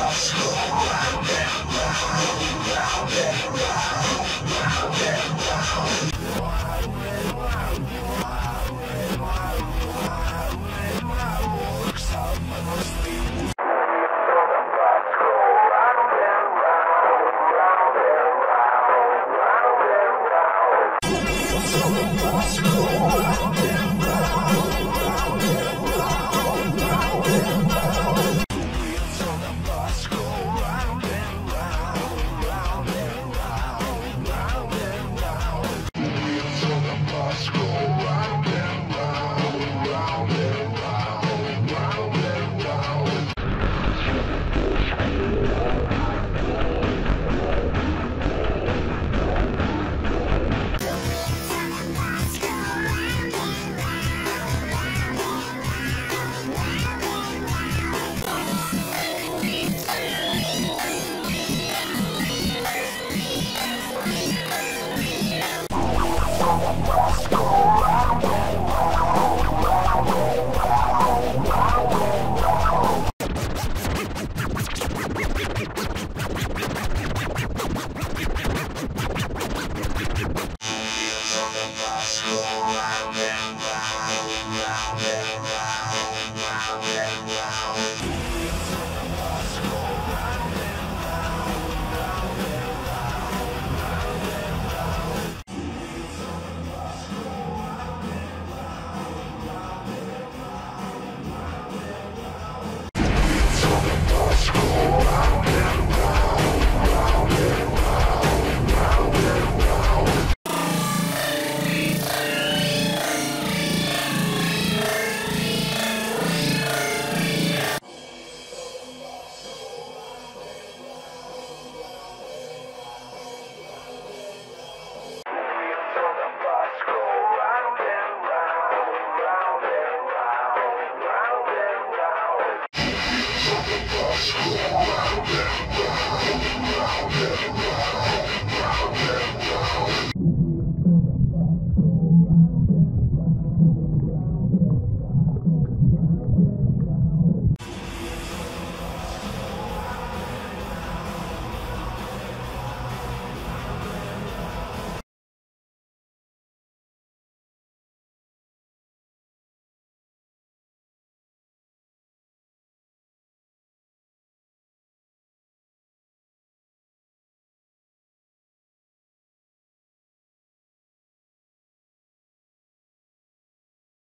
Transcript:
Let's go.